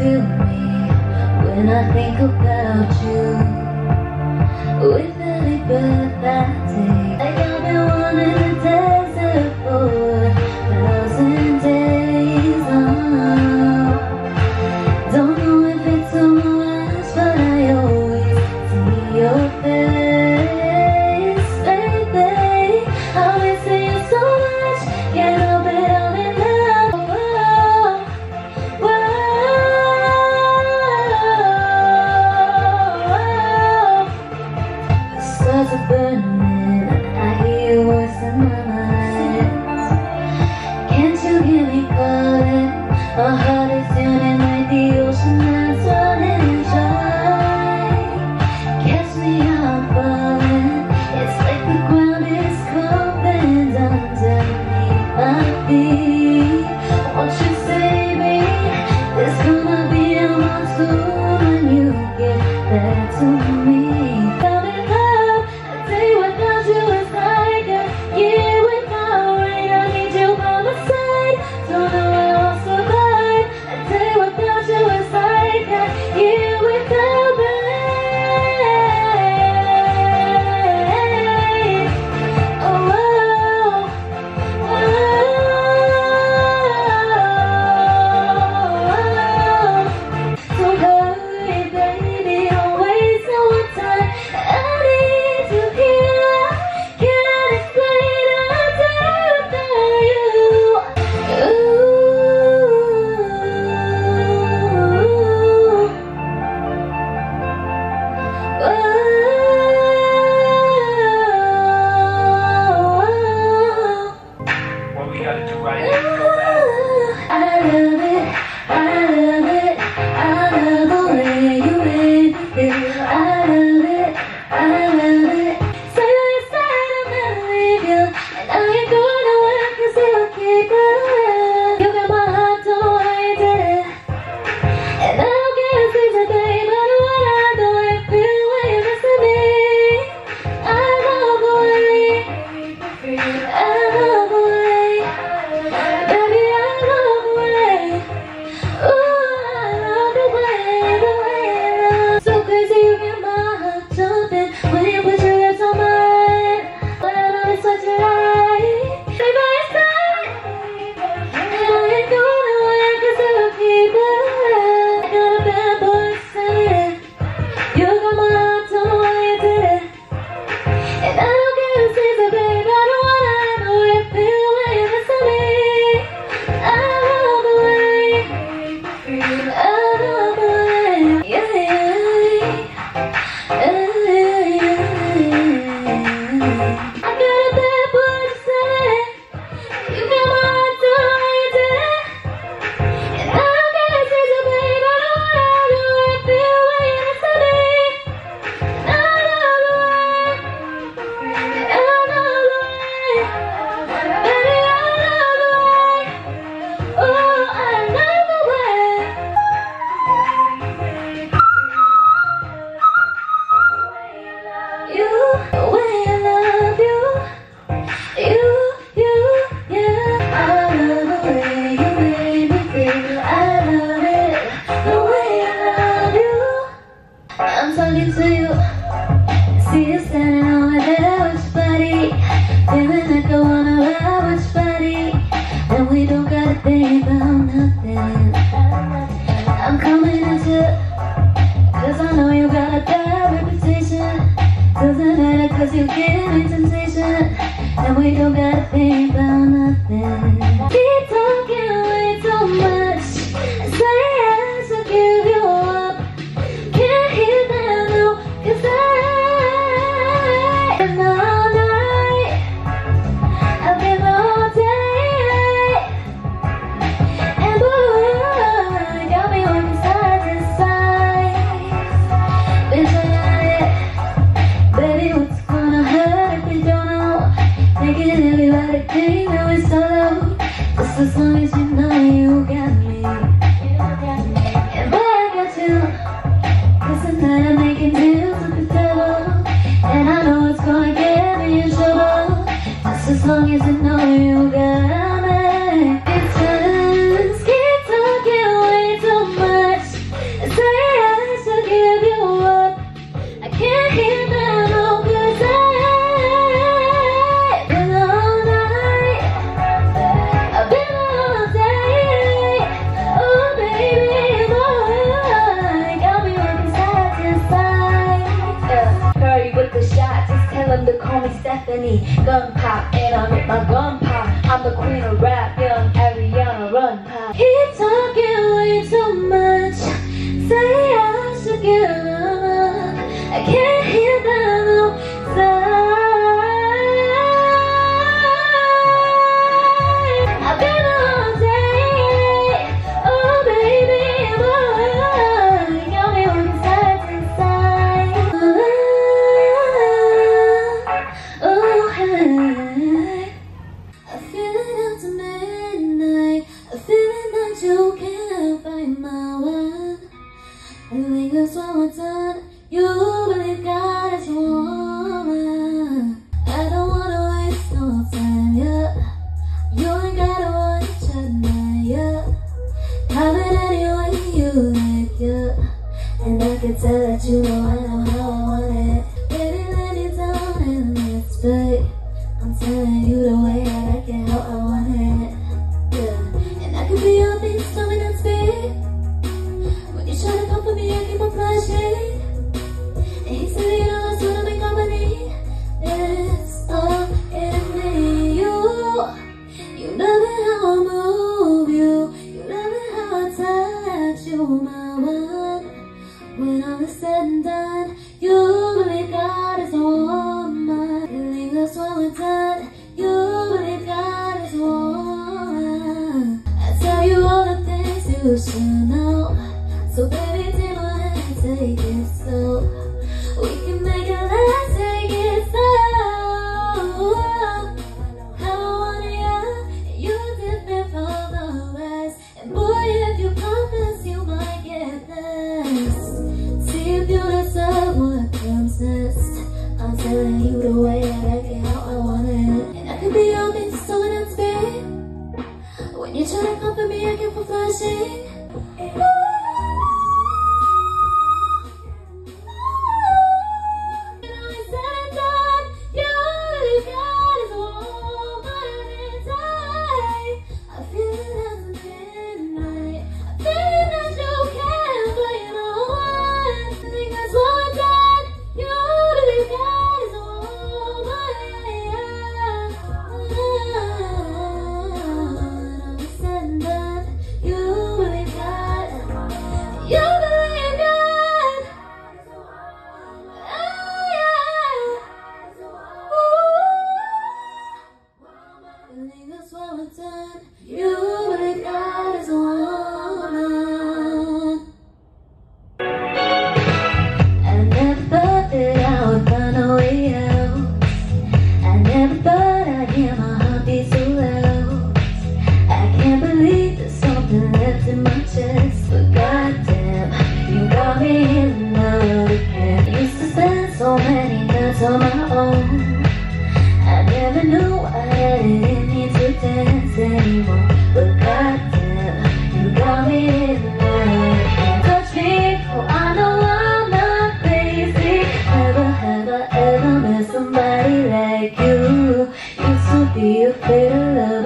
fill me when I think about you. With any bird that's to midnight A feeling that you can't find my one It lingers when we're done You believe God is woman I don't wanna waste no time, yeah. You ain't gotta watch at night, yeah. Have it any way you like, yeah. And I can tell that you know I you should know so 关心 feel better love.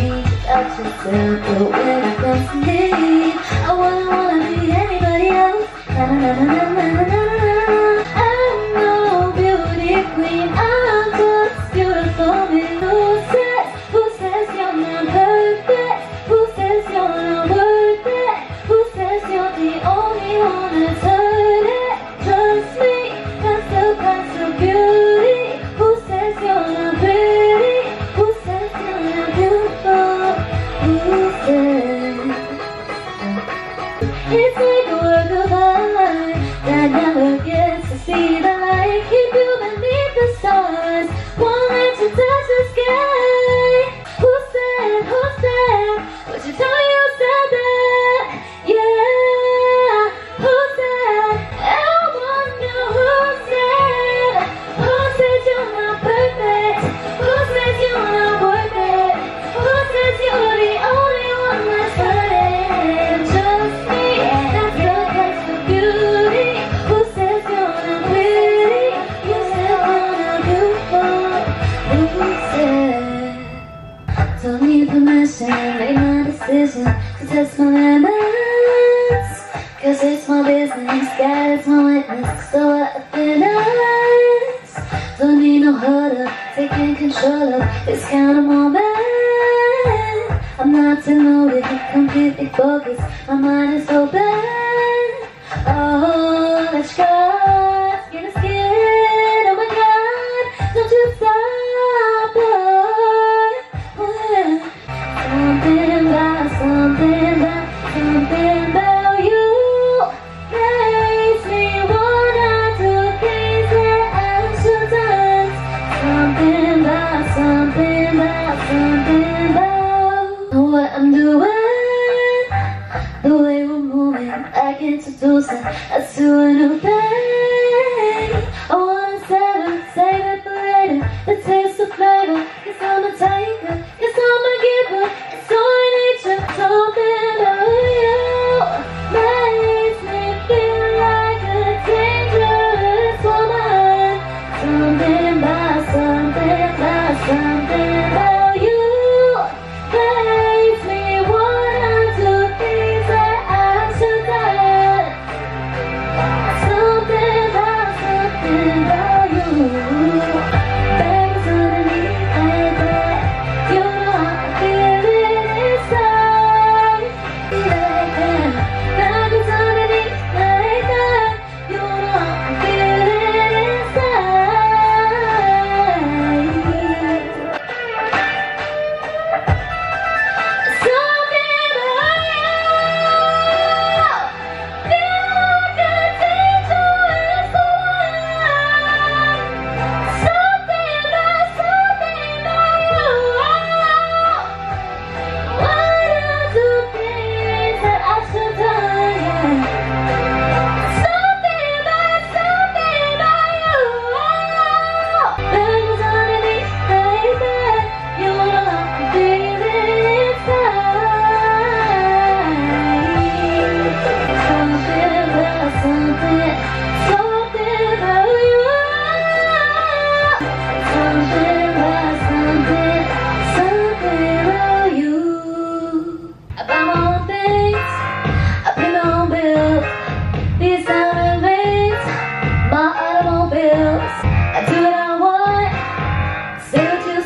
need of yourself You're really best me, I wanna wanna be anybody else. Na na na na na na na. to know that it completely focused. My mind is open. Oh, let's go.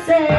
say.